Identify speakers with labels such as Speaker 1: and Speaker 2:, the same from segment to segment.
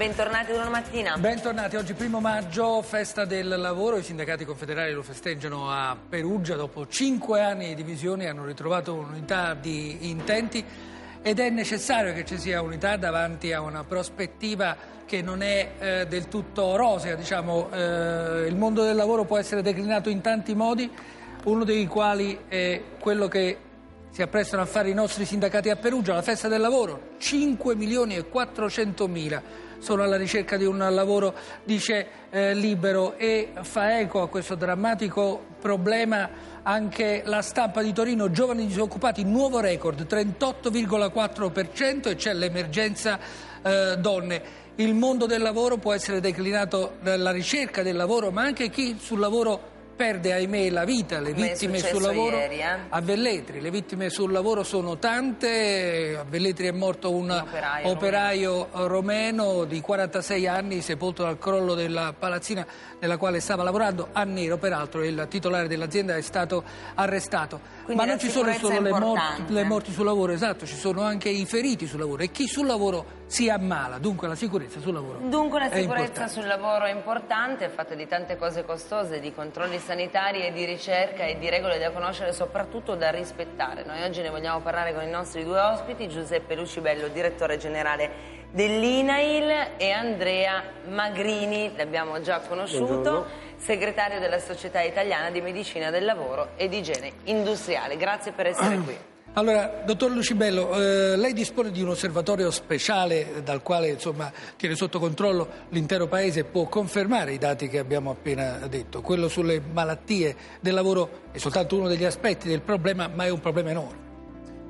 Speaker 1: Bentornati una mattina.
Speaker 2: Bentornati, oggi primo maggio, festa del lavoro, i sindacati confederali lo festeggiano a Perugia, dopo cinque anni di divisioni hanno ritrovato un'unità di intenti ed è necessario che ci sia unità davanti a una prospettiva che non è eh, del tutto rosea, diciamo, eh, il mondo del lavoro può essere declinato in tanti modi, uno dei quali è quello che si apprestano a fare i nostri sindacati a Perugia, la festa del lavoro, 5 milioni e 400 mila sono alla ricerca di un lavoro, dice eh, Libero, e fa eco a questo drammatico problema anche la stampa di Torino, giovani disoccupati, nuovo record, 38,4% e c'è l'emergenza eh, donne. Il mondo del lavoro può essere declinato nella ricerca del lavoro, ma anche chi sul lavoro perde ahimè la vita, le vittime sul lavoro
Speaker 1: ieri, eh?
Speaker 2: a Velletri, le vittime sul lavoro sono tante, a Velletri è morto un,
Speaker 1: Un operaio
Speaker 2: operaio romeno. di 46 anni sepolto dal crollo della palazzina nella quale stava lavorando, a nero peraltro il titolare dell'azienda è stato arrestato.
Speaker 1: Quindi
Speaker 2: Ma non ci sono solo le morti, le morti sul lavoro, esatto, ci sono anche i feriti sul lavoro. E chi sul lavoro si ammala, dunque la sicurezza sul lavoro.
Speaker 1: Dunque la sicurezza sul lavoro è importante, è fatta di tante cose costose, di controlli sanitari e di ricerca e di regole da conoscere, soprattutto da rispettare. Noi oggi ne vogliamo parlare con i nostri due ospiti, Giuseppe Lucibello, direttore generale dell'INAIL e Andrea Magrini, l'abbiamo già conosciuto,
Speaker 3: Buongiorno.
Speaker 1: segretario della Società Italiana di Medicina del Lavoro e di Igiene Industriale. Grazie per essere qui.
Speaker 2: Allora, dottor Lucibello, eh, lei dispone di un osservatorio speciale dal quale insomma, tiene sotto controllo l'intero Paese e può confermare i dati che abbiamo appena detto. Quello sulle malattie del lavoro è soltanto uno degli aspetti del problema, ma è un problema enorme.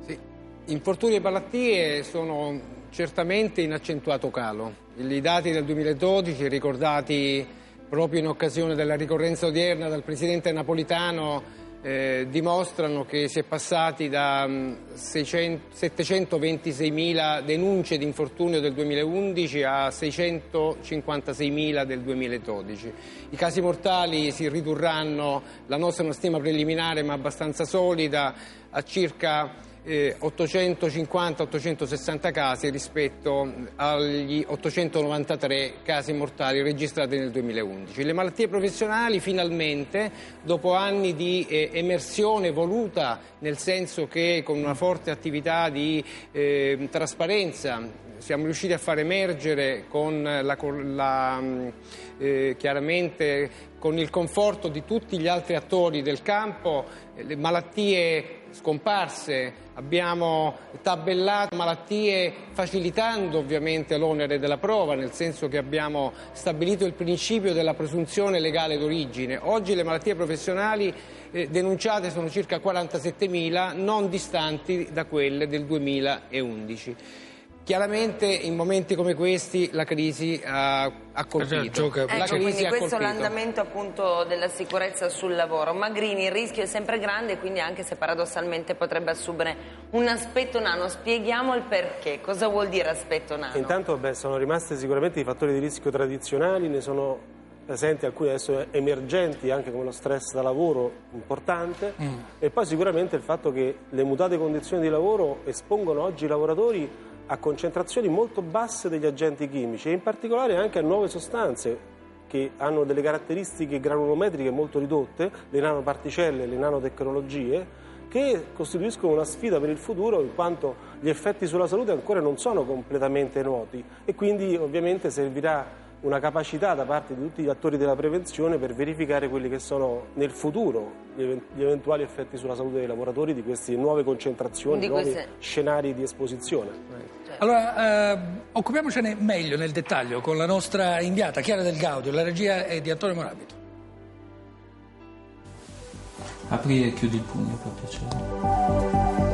Speaker 3: Sì. Infortuni e malattie sono certamente in accentuato calo. I dati del 2012, ricordati proprio in occasione della ricorrenza odierna dal Presidente Napolitano, eh, dimostrano che si è passati da mm, 600 726.000 denunce di infortunio del 2011 a 656.000 del 2012. I casi mortali si ridurranno, la nostra è una stima preliminare ma abbastanza solida, a circa eh, 850-860 casi rispetto agli 893 casi mortali registrati nel 2011. Le malattie professionali finalmente, dopo anni di eh, emersione voluta, nel senso che con una forte attività di eh, trasparenza siamo riusciti a far emergere con la, la, mh, eh, chiaramente con il conforto di tutti gli altri attori del campo, eh, le malattie scomparse, abbiamo tabellato malattie facilitando ovviamente l'onere della prova, nel senso che abbiamo stabilito il principio della presunzione legale d'origine. Oggi le malattie professionali eh, denunciate sono circa 47.000, non distanti da quelle del 2011. Chiaramente in momenti come questi la crisi ha, ha colpito.
Speaker 2: gioca-
Speaker 3: La
Speaker 1: Ecco,
Speaker 3: crisi
Speaker 1: quindi questo è l'andamento appunto della sicurezza sul lavoro. Magrini, il rischio è sempre grande, quindi anche se paradossalmente potrebbe assumere un aspetto nano. Spieghiamo il perché. Cosa vuol dire aspetto nano?
Speaker 4: Intanto beh, sono rimasti sicuramente i fattori di rischio tradizionali, ne sono presenti alcuni adesso emergenti, anche come lo stress da lavoro importante, e poi sicuramente il fatto che le mutate condizioni di lavoro espongono oggi i lavoratori a concentrazioni molto basse degli agenti chimici e in particolare anche a nuove sostanze che hanno delle caratteristiche granulometriche molto ridotte, le nanoparticelle, le nanotecnologie, che costituiscono una sfida per il futuro in quanto gli effetti sulla salute ancora non sono completamente noti. E quindi ovviamente servirà una capacità da parte di tutti gli attori della prevenzione per verificare quelli che sono nel futuro gli, even- gli eventuali effetti sulla salute dei lavoratori di queste nuove concentrazioni,
Speaker 1: Di
Speaker 4: nuovi
Speaker 1: queste-
Speaker 4: scenari di esposizione.
Speaker 2: Allora, eh, occupiamocene meglio nel dettaglio con la nostra inviata Chiara Del Gaudio, la regia è di Antonio Morabito.
Speaker 5: Apri e chiudi il pugno per piacere.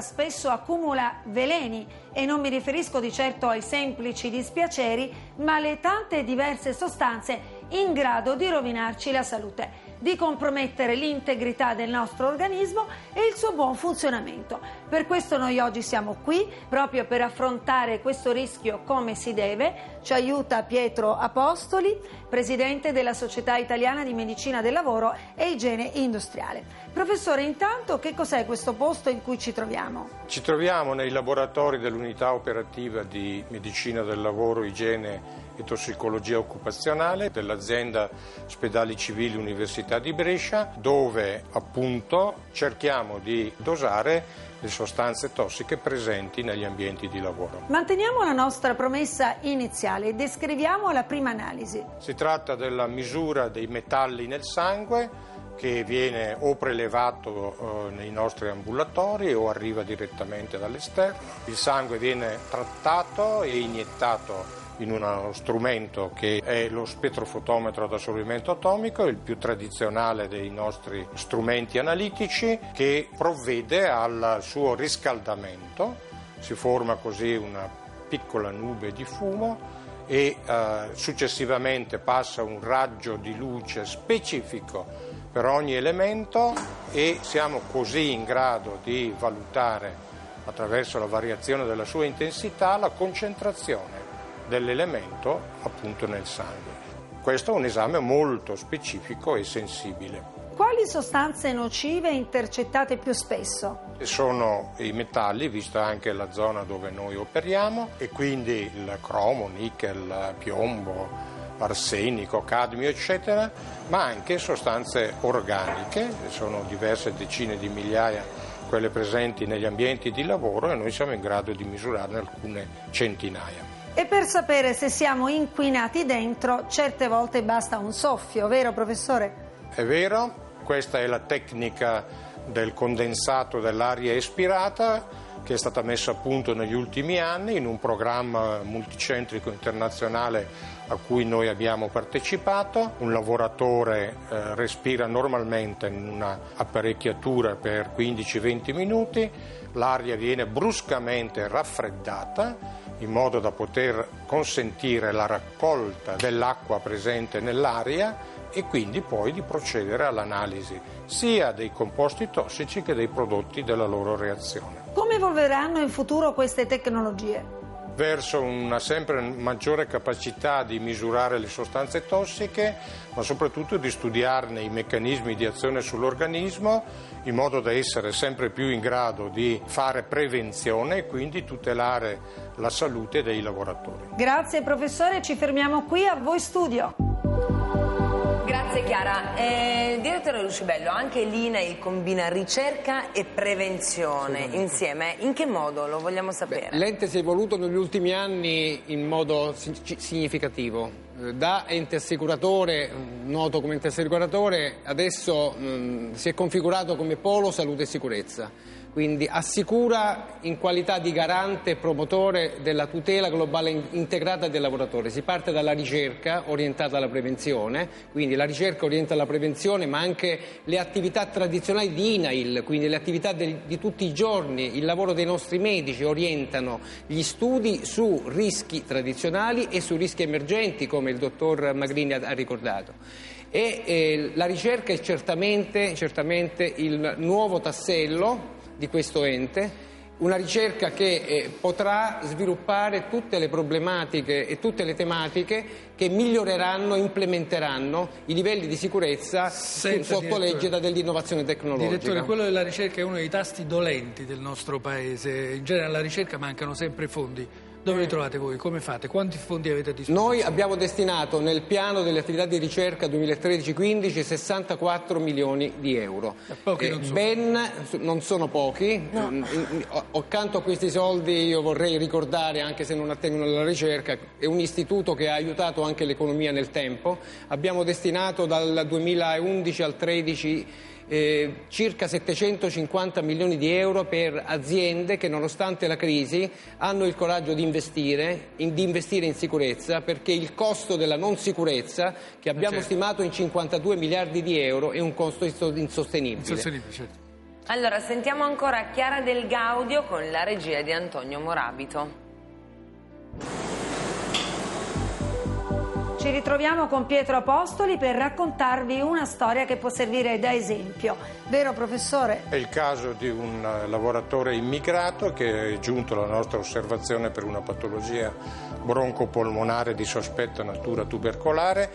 Speaker 6: Spesso accumula veleni e non mi riferisco di certo ai semplici dispiaceri, ma alle tante diverse sostanze in grado di rovinarci la salute. Di compromettere l'integrità del nostro organismo e il suo buon funzionamento. Per questo noi oggi siamo qui proprio per affrontare questo rischio come si deve. Ci aiuta Pietro Apostoli, presidente della Società Italiana di Medicina del Lavoro e Igiene Industriale. Professore, intanto che cos'è questo posto in cui ci troviamo?
Speaker 7: Ci troviamo nei laboratori dell'unità operativa di medicina del lavoro, igiene e tossicologia occupazionale dell'azienda Spedali Civili Università di Brescia, dove appunto cerchiamo di dosare le sostanze tossiche presenti negli ambienti di lavoro.
Speaker 6: Manteniamo la nostra promessa iniziale e descriviamo la prima analisi.
Speaker 7: Si tratta della misura dei metalli nel sangue che viene o prelevato eh, nei nostri ambulatori o arriva direttamente dall'esterno. Il sangue viene trattato e iniettato in uno strumento che è lo spettrofotometro ad assorbimento atomico, il più tradizionale dei nostri strumenti analitici, che provvede al suo riscaldamento, si forma così una piccola nube di fumo e eh, successivamente passa un raggio di luce specifico per ogni elemento e siamo così in grado di valutare attraverso la variazione della sua intensità la concentrazione dell'elemento appunto nel sangue. Questo è un esame molto specifico e sensibile.
Speaker 6: Quali sostanze nocive intercettate più spesso?
Speaker 7: Sono i metalli, vista anche la zona dove noi operiamo, e quindi il cromo, nickel, piombo, arsenico, cadmio, eccetera, ma anche sostanze organiche, sono diverse decine di migliaia quelle presenti negli ambienti di lavoro e noi siamo in grado di misurarne alcune centinaia.
Speaker 6: E per sapere se siamo inquinati dentro, certe volte basta un soffio, vero professore?
Speaker 7: È vero, questa è la tecnica del condensato dell'aria espirata che è stata messa a punto negli ultimi anni in un programma multicentrico internazionale a cui noi abbiamo partecipato. Un lavoratore eh, respira normalmente in una apparecchiatura per 15-20 minuti, l'aria viene bruscamente raffreddata in modo da poter consentire la raccolta dell'acqua presente nell'aria e quindi poi di procedere all'analisi sia dei composti tossici che dei prodotti della loro reazione.
Speaker 6: Come evolveranno in futuro queste tecnologie?
Speaker 7: Verso una sempre maggiore capacità di misurare le sostanze tossiche, ma soprattutto di studiarne i meccanismi di azione sull'organismo in modo da essere sempre più in grado di fare prevenzione e quindi tutelare la salute dei lavoratori.
Speaker 6: Grazie professore, ci fermiamo qui a voi studio.
Speaker 1: Grazie Chiara. Eh, direttore Lucibello, anche l'INAIL combina ricerca e prevenzione insieme. In che modo lo vogliamo sapere?
Speaker 3: L'ente si è evoluto negli ultimi anni in modo significativo. Eh, da ente assicuratore, mm, noto come ente assicuratore, adesso mh, mm, si è configurato come polo salute e sicurezza quindi assicura in qualità di garante e promotore della tutela globale integrata del lavoratore. Si parte dalla ricerca orientata alla prevenzione, quindi la ricerca orienta alla prevenzione, ma anche le attività tradizionali di INAIL, quindi le attività del, di tutti i giorni, il lavoro dei nostri medici orientano gli studi su rischi tradizionali e su rischi emergenti, come il dottor Magrini ha, ricordato. E eh, la ricerca è certamente, certamente il nuovo tassello di questo ente, una ricerca che eh, potrà sviluppare tutte le problematiche e tutte le tematiche che miglioreranno e implementeranno i livelli di sicurezza Senta, sotto l'egida dell'innovazione tecnologica.
Speaker 2: Direttore, quello della ricerca è uno dei tasti dolenti del nostro Paese. In genere alla ricerca mancano sempre fondi. Dove li trovate voi? Come fate? Quanti fondi avete a disposizione?
Speaker 3: Noi abbiamo destinato nel piano delle attività di ricerca 2013-15 64 milioni di euro.
Speaker 2: Pochi eh, non sono.
Speaker 3: Ben, non sono pochi. No. Accanto a questi soldi io vorrei ricordare, anche se non attengono alla ricerca, è un istituto che ha aiutato anche l'economia nel tempo. Abbiamo destinato dal 2011 al 2013 eh, circa 750 milioni di euro per aziende che nonostante la crisi hanno il coraggio di investire, in, di investire in sicurezza perché il costo della non sicurezza che abbiamo certo. stimato in 52 miliardi di euro è un costo insostenibile.
Speaker 2: insostenibile certo.
Speaker 1: Allora sentiamo ancora Chiara Del Gaudio con la regia di Antonio Morabito.
Speaker 6: Ci ritroviamo con Pietro Apostoli per raccontarvi una storia che può servire da esempio. Vero professore?
Speaker 7: È il caso di un eh, lavoratore immigrato che è giunto alla nostra osservazione per una patologia broncopolmonare di sospetta natura tubercolare,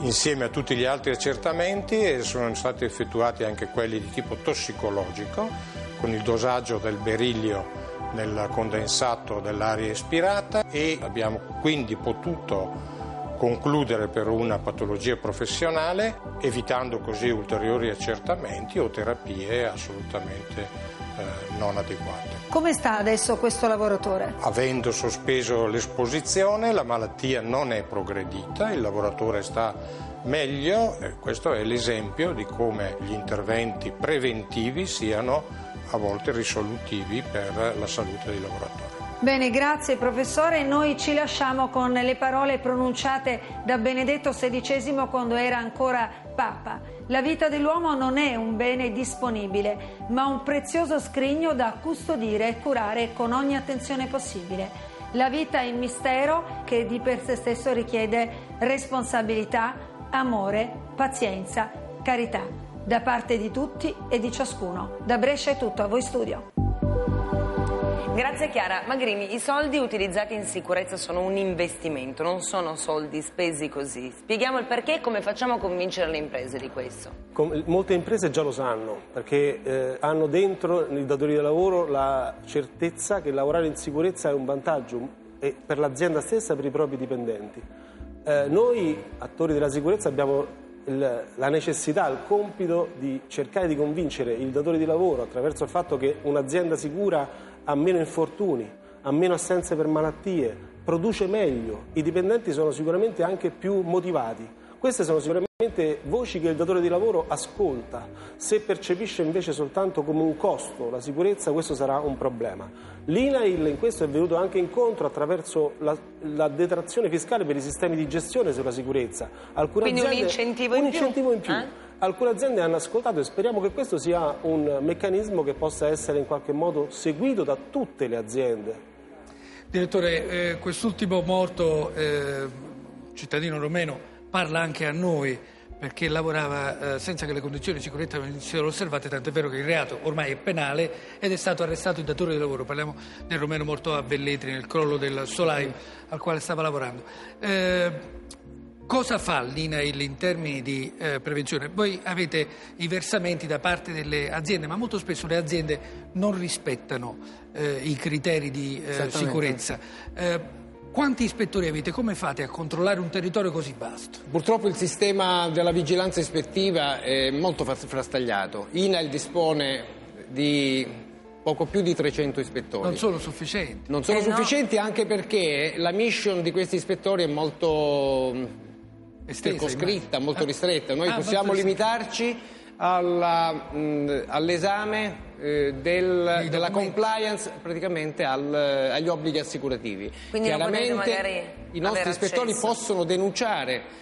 Speaker 7: insieme a tutti gli altri accertamenti sono stati effettuati anche quelli di tipo tossicologico con il dosaggio del berillio nel condensato dell'aria ispirata e abbiamo quindi potuto concludere per una patologia professionale evitando così ulteriori accertamenti o terapie assolutamente eh, non adeguate.
Speaker 6: Come sta adesso questo lavoratore?
Speaker 7: Avendo sospeso l'esposizione la malattia non è progredita, il lavoratore sta meglio e questo è l'esempio di come gli interventi preventivi siano a volte risolutivi per la salute dei lavoratori.
Speaker 6: Bene, grazie professore. Noi ci lasciamo con le parole pronunciate da Benedetto XVI quando era ancora Papa. La vita dell'uomo non è un bene disponibile, ma un prezioso scrigno da custodire e curare con ogni attenzione possibile. La vita è un mistero che di per sé stesso richiede responsabilità, amore, pazienza, carità da parte di tutti e di ciascuno. Da Brescia è tutto, a voi studio.
Speaker 1: Grazie Chiara. Magrini, i soldi utilizzati in sicurezza sono un investimento, non sono soldi spesi così. Spieghiamo il perché e come facciamo a convincere le imprese di questo.
Speaker 4: molte imprese già lo sanno, perché eh, hanno dentro i datori di lavoro la certezza che lavorare in sicurezza è un vantaggio per l'azienda stessa e per i propri dipendenti. Eh, noi, attori della sicurezza, abbiamo il, la necessità, il compito di cercare di convincere il datore di lavoro attraverso il fatto che un'azienda sicura ha meno infortuni, ha meno assenze per malattie, produce meglio, i dipendenti sono sicuramente anche più motivati. Queste sono sicuramente voci che il datore di lavoro ascolta. Se percepisce invece soltanto come un costo la sicurezza, questo sarà un problema. L'INAIL in questo è venuto anche incontro attraverso la, la detrazione fiscale per i sistemi di gestione sulla sicurezza.
Speaker 1: Alcune Quindi aziende, un incentivo in
Speaker 4: un
Speaker 1: più?
Speaker 4: Incentivo in più. Eh? Alcune aziende hanno ascoltato e speriamo che questo sia un meccanismo che possa essere in qualche modo seguito da tutte le aziende.
Speaker 2: Direttore, eh, quest'ultimo morto eh, cittadino romeno parla anche a noi perché lavorava eh, senza che le condizioni di sicurezza venissero osservate, tanto è vero che il reato ormai è penale ed è stato arrestato il datore di lavoro. Parliamo del romeno morto a Velletri nel crollo del solaio al quale stava lavorando. Eh, cosa fa l'INAIL in termini di eh, prevenzione? Voi avete i versamenti da parte delle aziende, ma molto spesso le aziende non rispettano eh, i criteri di eh, sicurezza. Quanti ispettori avete? Come fate a controllare un territorio così vasto?
Speaker 3: Purtroppo il sistema della vigilanza ispettiva è molto frastagliato. INAIL dispone di poco più di 300 ispettori.
Speaker 2: Non sono sufficienti.
Speaker 3: Non sono eh sufficienti no. anche perché la mission di questi ispettori è molto circoscritta, molto ah. ristretta. Noi ah, possiamo limitarci alla, mh, all'esame eh, del, della compliance praticamente al, agli obblighi assicurativi.
Speaker 1: Quindi
Speaker 3: Chiaramente i nostri ispettori
Speaker 1: accesso.
Speaker 3: possono denunciare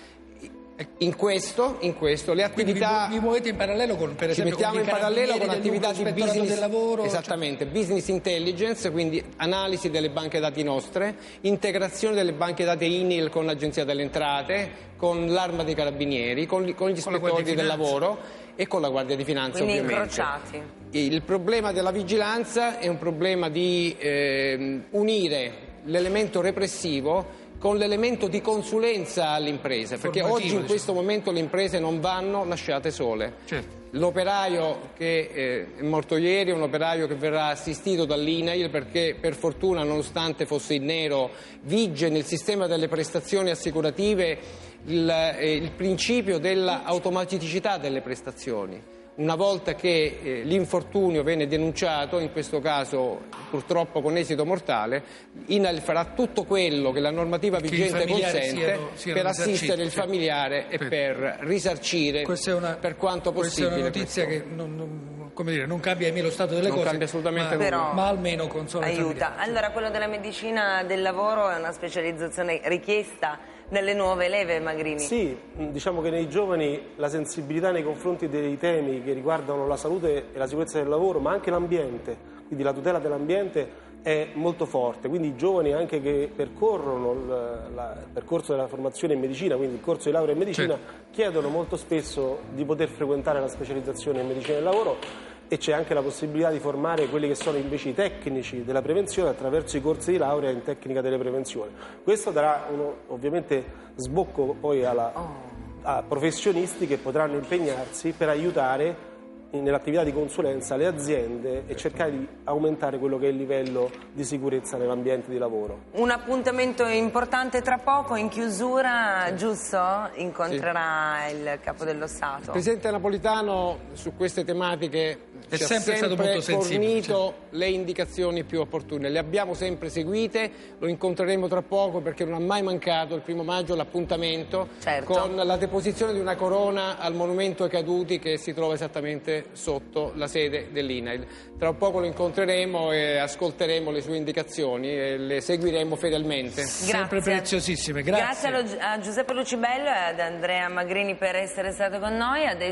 Speaker 3: in questo, in questo, le attività
Speaker 2: vi, vi muovete in parallelo con per
Speaker 3: esempio ci mettiamo
Speaker 2: con
Speaker 3: in parallelo con attività di business
Speaker 2: del lavoro?
Speaker 3: Esattamente cioè... business intelligence quindi analisi delle banche dati nostre integrazione delle banche dati INIL con l'agenzia delle entrate con l'arma dei carabinieri con, con gli ispettori del lavoro e con la guardia di finanza
Speaker 1: quindi
Speaker 3: ovviamente.
Speaker 1: incrociati.
Speaker 3: Il problema della vigilanza è un problema di eh, unire l'elemento repressivo con l'elemento di consulenza alle imprese, perché oggi in questo momento le imprese non vanno lasciate sole.
Speaker 2: Certo.
Speaker 3: L'operaio che eh, è morto ieri è un operaio che verrà assistito dall'INAIL perché per fortuna, nonostante fosse in nero, vige nel sistema delle prestazioni assicurative il, eh, il principio dell'automaticità delle prestazioni una volta che eh, l'infortunio viene denunciato, in questo caso purtroppo con esito mortale, INAIL farà tutto quello che la normativa vigente consente
Speaker 2: siano, siano
Speaker 3: per assistere il familiare e per risarcire
Speaker 2: una,
Speaker 3: per quanto possibile.
Speaker 2: Questa è una notizia questo. che non, non, come dire, non cambia lo stato delle
Speaker 3: non
Speaker 2: cose,
Speaker 3: cambia assolutamente
Speaker 2: ma,
Speaker 1: però,
Speaker 2: ma almeno consola
Speaker 1: aiuta. Allora, quello della medicina del lavoro è una specializzazione richiesta delle nuove leve Magrini?
Speaker 4: Sì, diciamo che nei giovani la sensibilità nei confronti dei temi che riguardano la salute e la sicurezza del lavoro, ma anche l'ambiente, quindi la tutela dell'ambiente, è molto forte, quindi i giovani anche che percorrono il, la- il percorso della formazione in medicina, quindi il corso di laurea in medicina, chiedono molto spesso di poter frequentare la specializzazione in medicina del lavoro e c'è anche la possibilità di formare quelli che sono invece i tecnici della prevenzione attraverso i corsi di laurea in tecnica delle prevenzioni. Questo darà uno, ovviamente sbocco poi alla- a professionisti che potranno impegnarsi per aiutare nell'attività di consulenza le aziende e cercare di aumentare quello che è il livello di sicurezza nell'ambiente di lavoro.
Speaker 1: Un appuntamento importante tra poco, in chiusura, giusto? Incontrerà il capo dello Stato.
Speaker 3: Il Presidente Napolitano su queste tematiche
Speaker 2: È
Speaker 3: ci ha
Speaker 2: sempre stato molto sensibile,
Speaker 3: fornito le indicazioni più opportune, le abbiamo sempre seguite, lo incontreremo tra poco perché non ha mai mancato il primo maggio l'appuntamento
Speaker 1: Certo.
Speaker 3: con la deposizione di una corona al monumento ai caduti che si trova esattamente sotto la sede dell'INAIL. Tra poco lo incontreremo e ascolteremo le sue indicazioni e le seguiremo fedelmente.
Speaker 2: Sempre preziosissime, grazie.
Speaker 1: Grazie a Giuseppe Lucibello e ad Andrea Magrini per essere stato con noi. Adesso